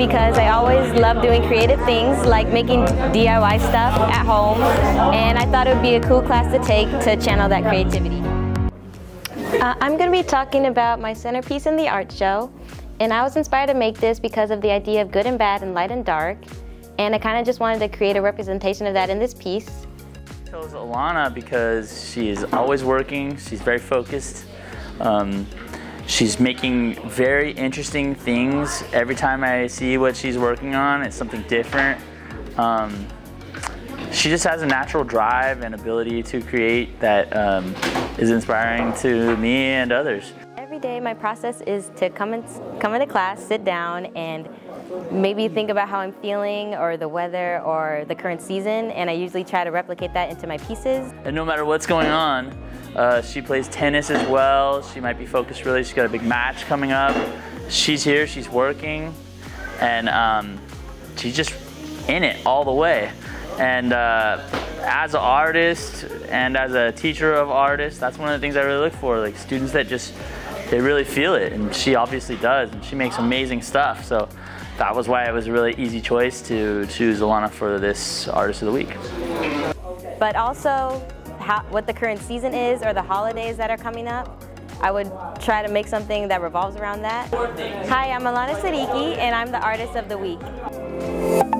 because I always love doing creative things like making DIY stuff at home and I thought it would be a cool class to take to channel that creativity. Uh, I'm going to be talking about my centerpiece in the art show and I was inspired to make this because of the idea of good and bad and light and dark and I kind of just wanted to create a representation of that in this piece. I chose Alana because she is always working, she's very focused. Um, She's making very interesting things. Every time I see what she's working on, it's something different. Um, she just has a natural drive and ability to create that um, is inspiring to me and others. Every day my process is to come, in, come into class, sit down, and maybe think about how I'm feeling or the weather or the current season, and I usually try to replicate that into my pieces. And no matter what's going on, uh, she plays tennis as well. She might be focused really. She's got a big match coming up. She's here, she's working, and um, she's just in it all the way. And uh, as an artist and as a teacher of artists, that's one of the things I really look for, like students that just, they really feel it, and she obviously does, and she makes amazing stuff. So that was why it was a really easy choice to choose Alana for this Artist of the Week. But also, how, what the current season is or the holidays that are coming up. I would try to make something that revolves around that. Hi, I'm Alana Seddiqui, and I'm the Artist of the Week.